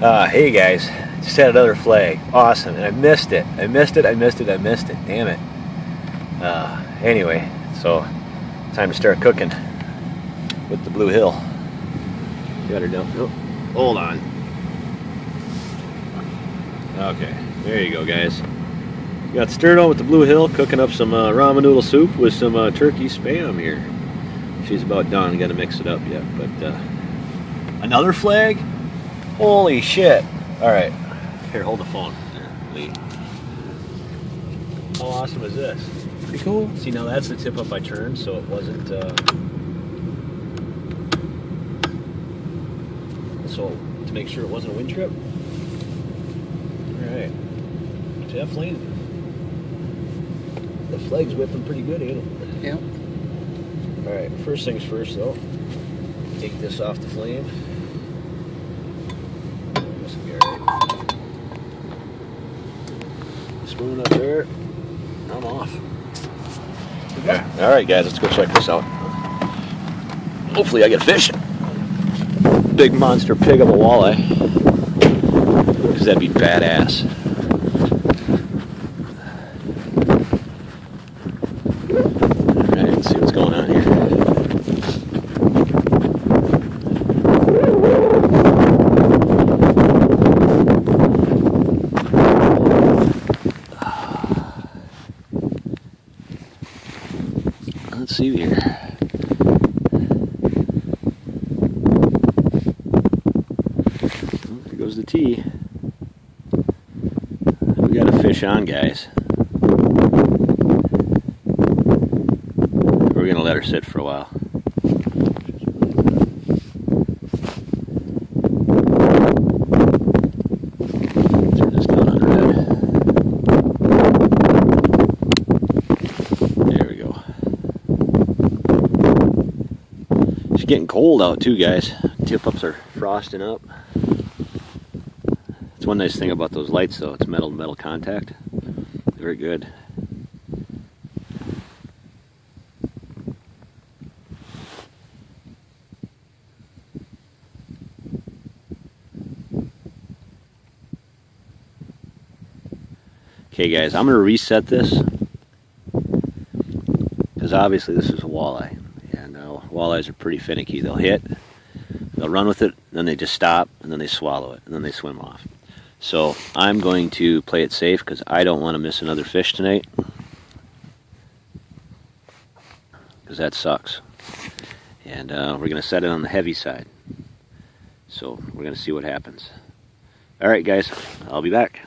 Uh, hey guys, just had another flag. Awesome, and I missed it. I missed it. I missed it. I missed it. Damn it. Uh, anyway, so time to start cooking with the Blue Hill. Got her down. Oh, hold on. Okay, there you go, guys. Got stirred on with the Blue Hill, cooking up some uh, ramen noodle soup with some uh, turkey spam here. She's about done. Got to mix it up yet, but uh, another flag. Holy shit. All right. Here, hold the phone. Lee. How awesome is this? Pretty cool. See, now that's the tip up I turned, so it wasn't. Uh... So, to make sure it wasn't a wind trip. All right. Definitely. The flag's whipping pretty good, ain't it? Yep. All right. First things first, though. Take this off the flame. This will be. Spoon up there. I'm off. Okay. All right, guys, let's go check this out. Hopefully, I get fish. Big monster pig of a walleye. Because that'd be badass. All right, let's see what's going on here. Let's see here. There goes the T. We got a fish on, guys. We're gonna let her sit for a while. Turn this down on red. There we go. It's getting cold out too, guys. Tip ups are frosting up. It's one nice thing about those lights, though. It's metal to metal contact. Very good. Okay, guys, I'm going to reset this because obviously this is a walleye, walleyes are pretty finicky. They'll hit, they'll run with it, then they just stop, and then they swallow it, and then they swim off. So I'm going to play it safe because I don't want to miss another fish tonight because that sucks. And uh, we're going to set it on the heavy side. So we're going to see what happens. All right, guys, I'll be back.